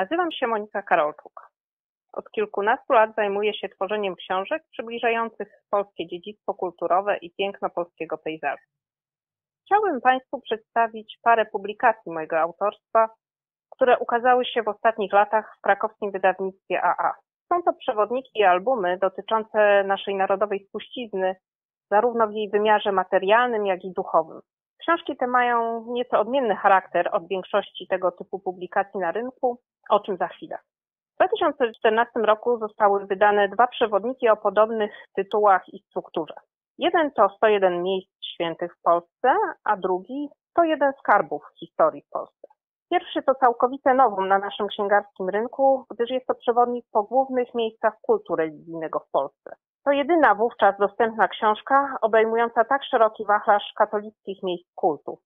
Nazywam się Monika Karolczuk. Od kilkunastu lat zajmuję się tworzeniem książek przybliżających polskie dziedzictwo kulturowe i piękno polskiego pejzażu. Chciałbym Państwu przedstawić parę publikacji mojego autorstwa, które ukazały się w ostatnich latach w krakowskim wydawnictwie AA. Są to przewodniki i albumy dotyczące naszej narodowej spuścizny, zarówno w jej wymiarze materialnym, jak i duchowym. Książki te mają nieco odmienny charakter od większości tego typu publikacji na rynku, o czym za chwilę. W 2014 roku zostały wydane dwa przewodniki o podobnych tytułach i strukturze. Jeden to 101 miejsc świętych w Polsce, a drugi to jeden skarbów historii w Polsce. Pierwszy to całkowite nowum na naszym księgarskim rynku, gdyż jest to przewodnik po głównych miejscach kultu religijnego w Polsce. To jedyna wówczas dostępna książka obejmująca tak szeroki wachlarz katolickich miejsc kultu.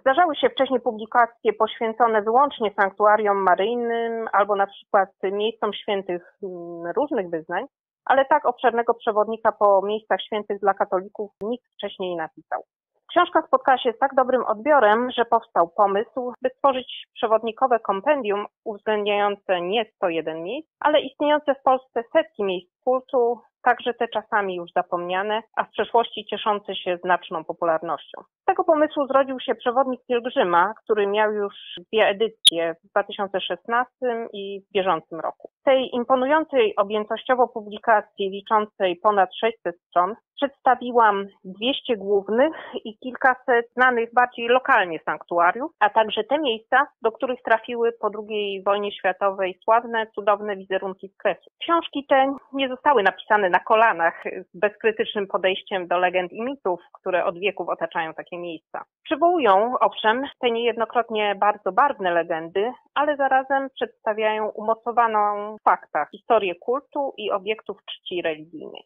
Zdarzały się wcześniej publikacje poświęcone wyłącznie sanktuariom maryjnym albo na przykład miejscom świętych mm, różnych wyznań, ale tak obszernego przewodnika po miejscach świętych dla katolików nikt wcześniej nie napisał. Książka spotkała się z tak dobrym odbiorem, że powstał pomysł, by stworzyć przewodnikowe kompendium uwzględniające nie 101 miejsc, ale istniejące w Polsce setki miejsc kultu, także te czasami już zapomniane, a w przeszłości cieszące się znaczną popularnością. Z tego pomysłu zrodził się przewodnik pielgrzyma, który miał już dwie edycje w 2016 i w bieżącym roku. Tej imponującej objętościowo publikacji liczącej ponad 600 stron przedstawiłam 200 głównych i kilkaset znanych bardziej lokalnie sanktuariów, a także te miejsca, do których trafiły po II wojnie światowej sławne, cudowne wizerunki z kresu. Książki te nie zostały napisane na kolanach z bezkrytycznym podejściem do legend i mitów, które od wieków otaczają takie miejsca. Przywołują, owszem, te niejednokrotnie bardzo barwne legendy, ale zarazem przedstawiają umocowaną w faktach historię kultu i obiektów czci religijnej.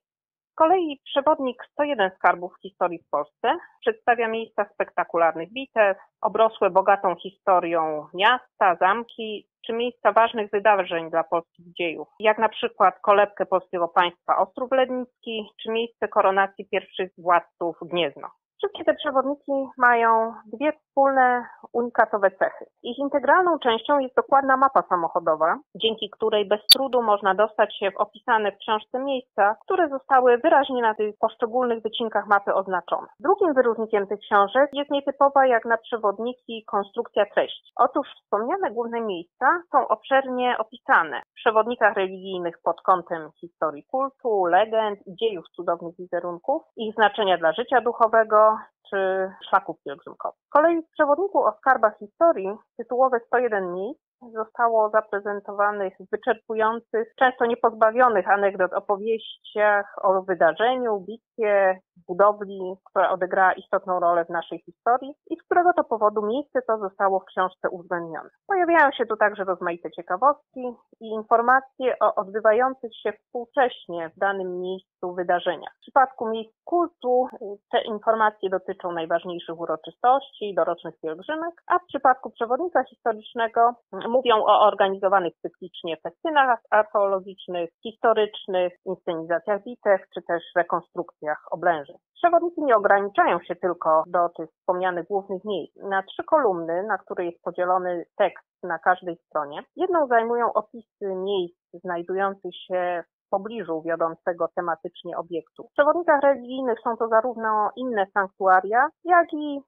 Z kolei przewodnik 101 skarbów historii w Polsce przedstawia miejsca spektakularnych bitew, obrosłe bogatą historią miasta, zamki czy miejsca ważnych wydarzeń dla polskich dziejów, jak na przykład kolebkę polskiego państwa Ostrów Lednicki czy miejsce koronacji pierwszych władców Gniezno. Wszystkie te przewodniki mają dwie wspólne, unikatowe cechy. Ich integralną częścią jest dokładna mapa samochodowa, dzięki której bez trudu można dostać się w opisane w książce miejsca, które zostały wyraźnie na tych poszczególnych wycinkach mapy oznaczone. Drugim wyróżnikiem tych książek jest nietypowa jak na przewodniki konstrukcja treści. Otóż wspomniane główne miejsca są obszernie opisane w przewodnikach religijnych pod kątem historii kultu, legend i dziejów cudownych wizerunków, ich znaczenia dla życia duchowego, czy szlaków pielgrzymkowych. Z kolei przewodniku o skarbach historii tytułowe 101 miejsc zostało zaprezentowanych wyczerpujących, często niepozbawionych anegdot opowieściach o wydarzeniu, bitwie, budowli, która odegrała istotną rolę w naszej historii i z którego to powodu miejsce to zostało w książce uwzględnione. Pojawiają się tu także rozmaite ciekawostki i informacje o odbywających się współcześnie w danym miejscu wydarzeniach. W przypadku miejsc kultu te informacje dotyczą najważniejszych uroczystości, dorocznych pielgrzymek, a w przypadku przewodnika historycznego mówią o organizowanych cyklicznie festynach archeologicznych, historycznych, inscenizacjach bitew, czy też rekonstrukcjach oblężeń. Przewodniki nie ograniczają się tylko do tych wspomnianych głównych miejsc. Na trzy kolumny, na które jest podzielony tekst na każdej stronie, jedną zajmują opisy miejsc znajdujących się w pobliżu wiodącego tematycznie obiektu. W przewodnikach religijnych są to zarówno inne sanktuaria, jak i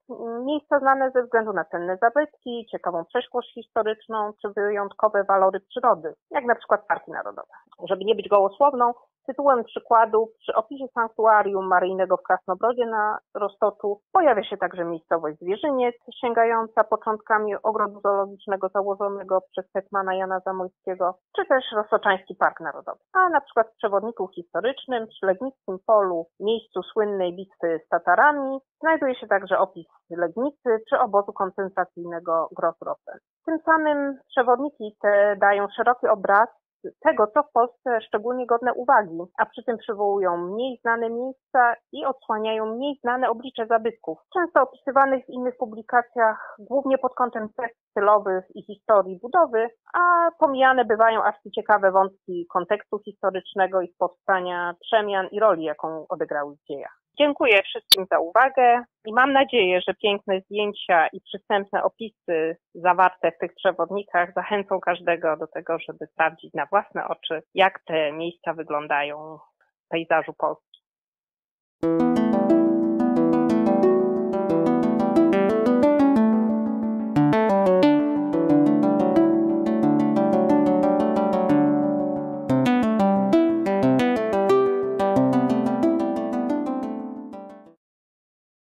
miejsca znane ze względu na cenne zabytki, ciekawą przeszłość historyczną czy wyjątkowe walory przyrody, jak na przykład parki narodowe. Żeby nie być gołosłowną, Tytułem przykładu przy opisie sanktuarium maryjnego w Krasnobrodzie na Roztoczu pojawia się także miejscowość Zwierzyniec, sięgająca początkami ogrodu zoologicznego założonego przez hetmana Jana Zamojskiego, czy też Roztoczański Park Narodowy. A na przykład w przewodniku historycznym przy Legnickim Polu, miejscu słynnej bitwy z Tatarami, znajduje się także opis Legnicy czy obozu koncentracyjnego Grossrotten. Tym samym przewodniki te dają szeroki obraz tego, co w Polsce szczególnie godne uwagi, a przy tym przywołują mniej znane miejsca i odsłaniają mniej znane oblicze zabytków, często opisywanych w innych publikacjach głównie pod kątem cech stylowych i historii budowy, a pomijane bywają aż ciekawe wątki kontekstu historycznego ich powstania, przemian i roli, jaką odegrały w dziejach. Dziękuję wszystkim za uwagę i mam nadzieję, że piękne zdjęcia i przystępne opisy zawarte w tych przewodnikach zachęcą każdego do tego, żeby sprawdzić na własne oczy, jak te miejsca wyglądają w pejzażu Polski.